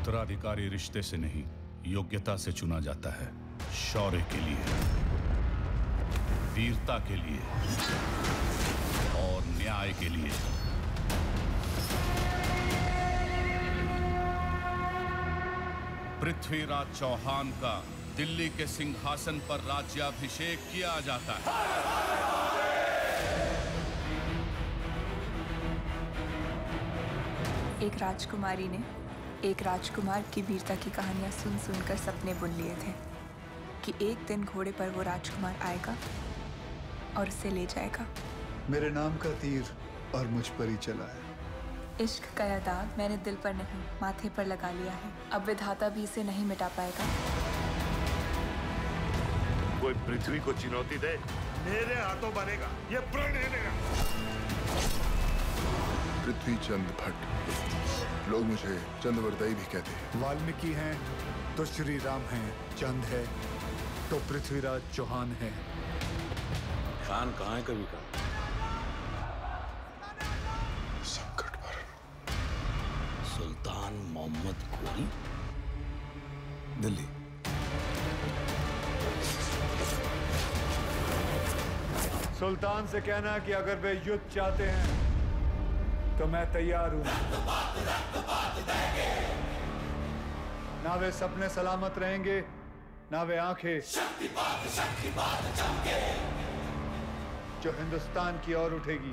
उत्तराधिकारी रिश्ते से नहीं, योग्यता से चुना जाता है। शौर्य के लिए, वीरता के लिए, और न्याय के लिए। पृथ्वीराज चौहान का दिल्ली के सिंहासन पर राज्याभिषेक किया जाता है। एक राजकुमारी ने एक राजकुमार की वीरता की कहानियाँ सुन सुनकर सपने बुन लिए थे कि एक दिन घोड़े पर वो राजकुमार आएगा और उसे ले जाएगा। मेरे नाम का तीर और मुझ पर ही चला है। इश्क का यह दाग मैंने दिल पर नहीं माथे पर लगा लिया है। अब विधाता भी इसे नहीं मिटा पाएगा। कोई पृथ्वी को चुनौती दे। मेरे हाथों बनेगा। ये प्रण है मेरा। पृथ्वी चंद भट्ट। लोग मुझे चंद्रवरदाई भी कहते हैं। वाल्मीकि हैं तो श्री राम हैं चंद है तो पृथ्वीराज चौहान है। खान कहाँ है कभी का? संकट पर। सुल्तान मोहम्मद गोरी दिल्ली। सुल्तान से कहना कि अगर वे युद्ध चाहते हैं तो मैं तैयार हूँ। ना वे सपने सलामत रहेंगे ना वे आँखें। जो हिंदुस्तान की ओर उठेगी।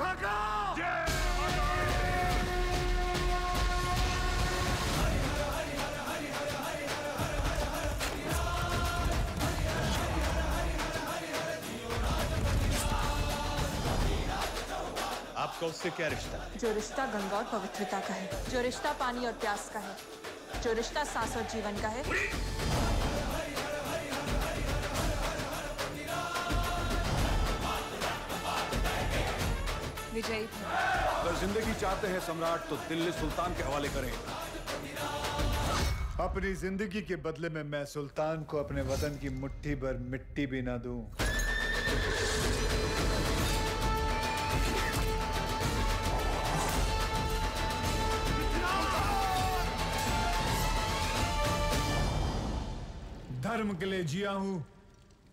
आपका उससे क्या रिश्ता? है जो रिश्ता गंगा और पवित्रता का है जो रिश्ता पानी और प्यास का है जो रिश्ता सांस और जीवन का है। विजयी अगर ज़िंदगी चाहते हैं सम्राट तो दिल्ली सुल्तान के हवाले करें। अपनी ज़िंदगी के बदले में मैं सुल्तान को अपने वतन की मुट्ठी भर मिट्टी भी ना दूँ। धर्म के लिए जिया हूँ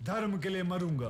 धर्म के लिए मरूँगा।